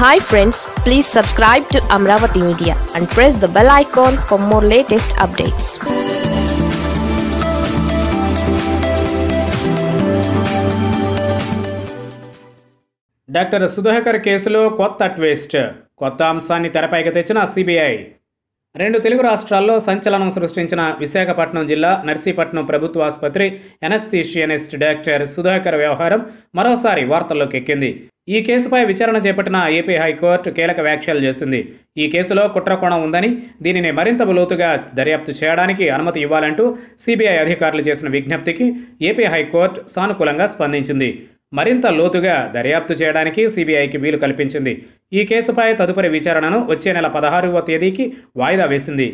hi friends please subscribe to Amaravati media and press the bell icon for more latest updates doctor Sudhakar కేసులో కొత్త twist కొత్త అంశాన్ని తెరపైకి తెచ్చిన CBI రెండు తెలుగు రాష్ట్రాల్లో సంచలనం సృష్టించిన విశాఖపట్నం జిల్లా నర్సీపట్నం ప్రభుత్వ ఆసుపత్రి ఎనస్థీషియనిస్ట్ డాక్టర్ సుధాకర్ వ్యవహారం మరోసారి వార్తల్లోకి ఎక్కింది. ఈ కేసుపై విచారణ చేపట్టిన ఏపీ హైకోర్టు కీలక వ్యాఖ్యలు చేసింది. ఈ కేసులో కుట్రకోణం ఉందని దీనిని మరింత లోతుగా దర్యాప్తు చేయడానికి అనుమతి ఇవ్వాలంటూ సిబిఐ అధికారులు చేసిన విజ్ఞప్తికి ఏపీ హైకోర్టు సానుకూలంగా స్పందించింది. మరింత లోతుగా దర్యాప్తు చేయడానికి సిబిఐకి వీలు కల్పించింది. ఈ కేసుపై తదుపరి విచారణను వచ్చే నెల పదహారవ తేదీకి వాయిదా వేసింది.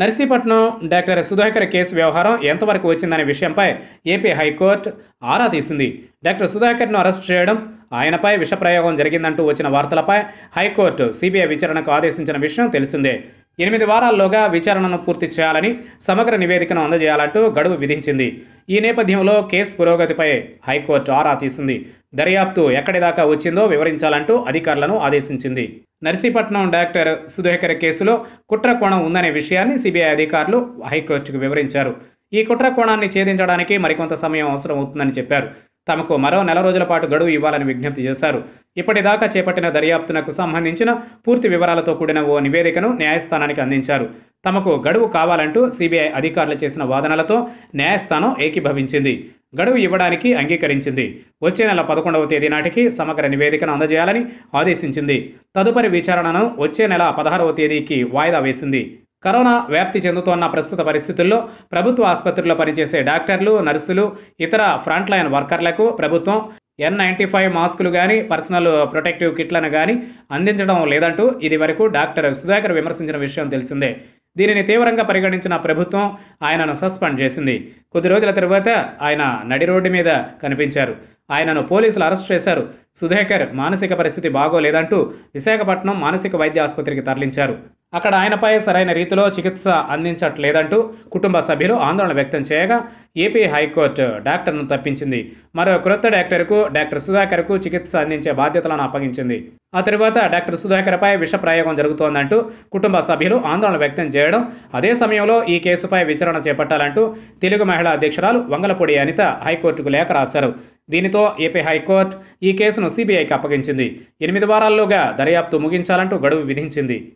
నర్సీపట్నం డాక్టర్ సుధాకర్ కేసు వ్యవహారం ఎంతవరకు వచ్చిందనే విషయంపై ఏపీ హైకోర్టు ఆరా తీసింది. డాక్టర్ సుధాకర్ను అరెస్ట్ చేయడం ఆయనపై విషప్రయోగం జరిగిందంటూ వచ్చిన వార్తలపై హైకోర్టు సిబిఐ విచారణకు ఆదేశించిన విషయం తెలిసిందే. ఎనిమిది వారాల్లోగా విచారణను పూర్తి చేయాలని సమగ్ర నివేదికను అందజేయాలంటూ గడువు విధించింది. ఈ నేపథ్యంలో కేసు పురోగతిపై హైకోర్టు ఆరా తీసింది. దర్యాప్తు ఎక్కడి దాకా వచ్చిందో వివరించాలంటూ అధికారులను ఆదేశించింది. నర్సీపట్నం డాక్టర్ సుధాకర్ కేసులో కుట్ర కోణం ఉందనే విషయాన్ని సిబిఐ అధికారులు హైకోర్టుకు వివరించారు. ఈ కుట్ర కోణాన్ని ఛేదించడానికి మరికొంత సమయం అవసరం అవుతుందని చెప్పారు. తమకు మరో నెల రోజుల పాటు గడువు ఇవ్వాలని విజ్ఞప్తి చేశారు. ఇప్పటిదాకా చేపట్టిన దర్యాప్తునకు సంబంధించిన పూర్తి వివరాలతో కూడిన ఓ నివేదికను న్యాయస్థానానికి అందించారు. తమకు గడువు కావాలంటూ సిబిఐ అధికారులు చేసిన వాదనలతో న్యాయస్థానం ఏకీభవించింది. గడువు ఇవ్వడానికి అంగీకరించింది. వచ్చే నెల పదకొండవ తేదీ నాటికి సమగ్ర నివేదికను అందజేయాలని ఆదేశించింది. తదుపరి విచారణను వచ్చే నెల పదహారవ తేదీకి వాయిదా వేసింది. కరోనా వ్యాప్తి చెందుతోన్న ప్రస్తుత పరిస్థితుల్లో ప్రభుత్వ ఆసుపత్రిలో పనిచేసే డాక్టర్లు నర్సులు ఇతర ఫ్రంట్లైన్ వర్కర్లకు ప్రభుత్వం ఎన్ నైంటీ ఫైవ్ మాస్కులు కానీ పర్సనల్ ప్రొటెక్టివ్ కిట్లను కానీ అందించడం లేదంటూ ఇది వరకు డాక్టర్ సుధాకర్ విమర్శించిన విషయం తెలిసిందే. దీనిని తీవ్రంగా పరిగణించిన ప్రభుత్వం ఆయనను సస్పెండ్ చేసింది. కొద్ది రోజుల తరువాత ఆయన నడి రోడ్డు మీద కనిపించారు. ఆయనను పోలీసులు అరెస్ట్ చేశారు. సుధాకర్ మానసిక పరిస్థితి బాగోలేదంటూ విశాఖపట్నం మానసిక వైద్య ఆసుపత్రికి తరలించారు. అక్కడ ఆయనపై సరైన రీతిలో చికిత్స అందించట్లేదంటూ కుటుంబ సభ్యులు ఆందోళన వ్యక్తం చేయగా ఏపీ హైకోర్టు డాక్టర్ను తప్పించింది. మరో క్రొత్త డాక్టర్కు డాక్టర్ సుధాకర్కు చికిత్స అందించే బాధ్యతలను అప్పగించింది. ఆ తరువాత డాక్టర్ సుధాకర్పై విష ప్రయోగం జరుగుతోందంటూ కుటుంబ సభ్యులు ఆందోళన వ్యక్తం చేయడం అదే సమయంలో ఈ కేసుపై విచారణ చేపట్టాలంటూ తెలుగు మహిళా అధ్యక్షురాలు వంగలపూడి అనిత హైకోర్టుకు లేఖ రాశారు. దీనితో ఏపీ హైకోర్టు ఈ కేసును సిబిఐకి అప్పగించింది. ఎనిమిది వారాల్లోగా దర్యాప్తు ముగించాలంటూ గడువు విధించింది.